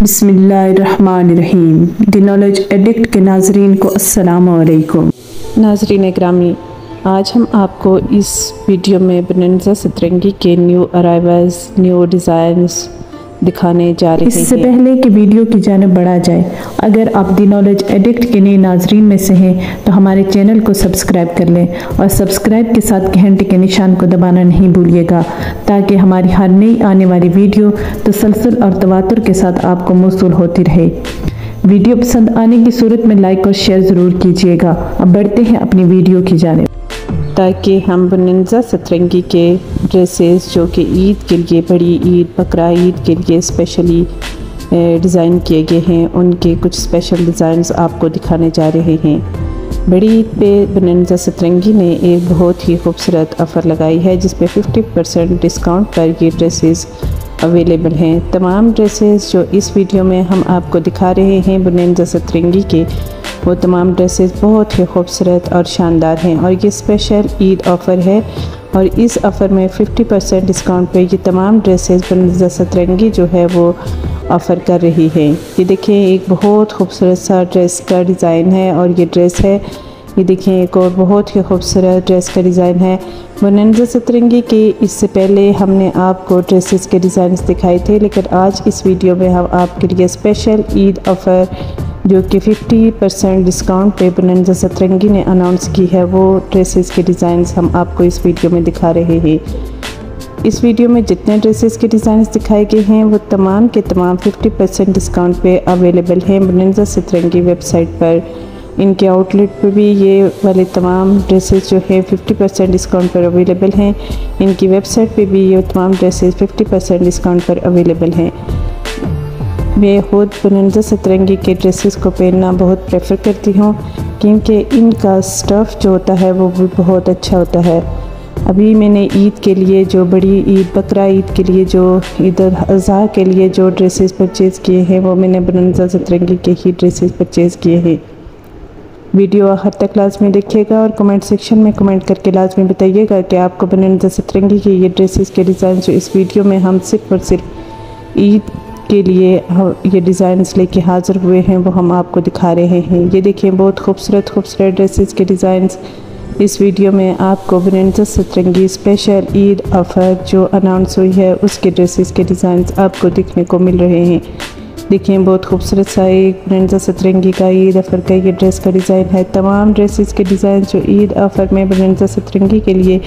बिसमीम दी knowledge addict के नाजरीन को असलकुम नाजरीन ग्रामी आज हम आपको इस वीडियो में बनंजा सतरंगी के न्यू अराइवल्स न्यू डिज़ाइंस दिखाने जा रहे हैं। इससे पहले कि वीडियो की जानब बढ़ा जाए अगर आप दी नॉलेज एडिक्ट के नए नाजरीन में से हैं तो हमारे चैनल को सब्सक्राइब कर लें और सब्सक्राइब के साथ घंटे के निशान को दबाना नहीं भूलिएगा ताकि हमारी हर नई आने वाली वीडियो तसलसल और तवातर के साथ आपको मौसू होती रहे। वीडियो पसंद आने की सूरत में लाइक और शेयर ज़रूर कीजिएगा। अब बढ़ते हैं अपनी वीडियो की जानब। ताकि हम बुनजा सतरंगी के ड्रेसेस, जो कि ईद के लिए बड़ी ईद, बकरा ईद के लिए स्पेशली डिज़ाइन किए गए हैं, उनके कुछ स्पेशल डिज़ाइन आपको दिखाने जा रहे हैं। बड़ी ईद पे बनंजा सतरंगी ने एक बहुत ही खूबसूरत ऑफ़र लगाई है जिस पे 50 परसेंट डिस्काउंट पर ये ड्रेसेस अवेलेबल हैं। तमाम ड्रेसेस जो इस वीडियो में हम आपको दिखा रहे हैं बनंजा सतरंगी के, वो तमाम ड्रेसेस बहुत ही खूबसूरत और शानदार हैं और ये स्पेशल ईद ऑफ़र है और इस ऑफ़र में 50 परसेंट डिस्काउंट पे ये तमाम ड्रेसेस बनजा सतरंगी जो है वो ऑफ़र कर रही है। ये देखें एक बहुत खूबसूरत सा ड्रेस का डिज़ाइन है और ये ड्रेस है। ये देखें एक और बहुत ही खूबसूरत ड्रेस का डिज़ाइन है। बनजा सतरंगी के इससे पहले हमने आपको ड्रेसेस के डिज़ाइन दिखाए थे, लेकिन आज इस वीडियो में हम आपके लिए स्पेशल ईद ऑफ़र जो कि 50 परसेंट डिस्काउंट पे बनंजा सतरंगी ने अनाउंस की है, वो ड्रेसेस के डिज़ाइंस हम आपको इस वीडियो में दिखा रहे हैं। इस वीडियो में जितने ड्रेसेस के डिज़ाइंस दिखाए गए हैं, वो तमाम के तमाम 50 परसेंट डिस्काउंट पे अवेलेबल हैं बनंजा सतरंगी वेबसाइट पर। इनके आउटलेट पर भी ये वाले तमाम ड्रेसेस जो हैं 50 परसेंट डिस्काउंट पर अवेलेबल हैं। इनकी वेबसाइट पे भी ये तमाम ड्रेसेस 50 परसेंट डिस्काउंट पर अवेलेबल हैं। मैं खुद बुनंदा सतरंगी के ड्रेसेस को पहनना बहुत प्रेफर करती हूँ, क्योंकि इनका स्टफ़ जो होता है, वो भी बहुत अच्छा होता है। अभी मैंने ईद के लिए जो बड़ी ईद, बकरा ईद के लिए जो ईद अज़हा के लिए जो ड्रेसेस परचेज़ किए हैं, वो मैंने बनंजा सतरंगी के ही ड्रेसेस परचेज़ किए हैं। वीडियो आखिर तक लाजमी देखिएगा और कमेंट सेक्शन में कमेंट करके लाजमी बताइएगा कि आपको बनंजा सतरंगी के ये ड्रेसेस के डिज़ाइन जो इस वीडियो में हम सिर्फ़ और सिर्फ़ ईद के लिए ये डिज़ाइंस लेके हाज़िर हुए हैं, वो हम आपको दिखा रहे हैं। ये देखिए, बहुत खूबसूरत खूबसूरत ड्रेसेस के डिज़ाइंस इस वीडियो में आपको ब्रेंजा सतरंगी स्पेशल ईद ऑफ़र जो अनाउंस हुई है, उसके ड्रेसेस के डिज़ाइंस आपको दिखने को मिल रहे हैं। देखिए, बहुत खूबसूरत सा एक ब्रेंजा सतरंगी का ईद ऑफ़र का ये ड्रेस का डिज़ाइन है। तमाम ड्रेसेस के डिज़ाइन जो ईद ऑफ़र में ब्रेंजा सतरंगी के लिए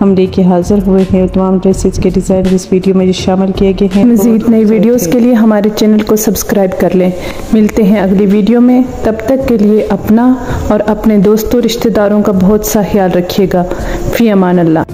हम लेके हाजिर हुए हैं। तमाम ड्रेसेस के डिज़ाइन इस वीडियो में शामिल किए गए हैं। मजीद नई वीडियोस के लिए हमारे चैनल को सब्सक्राइब कर लें। मिलते हैं अगली वीडियो में। तब तक के लिए अपना और अपने दोस्तों, रिश्तेदारों का बहुत सा ख्याल रखिएगा। फ़ी अमान अल्लाह।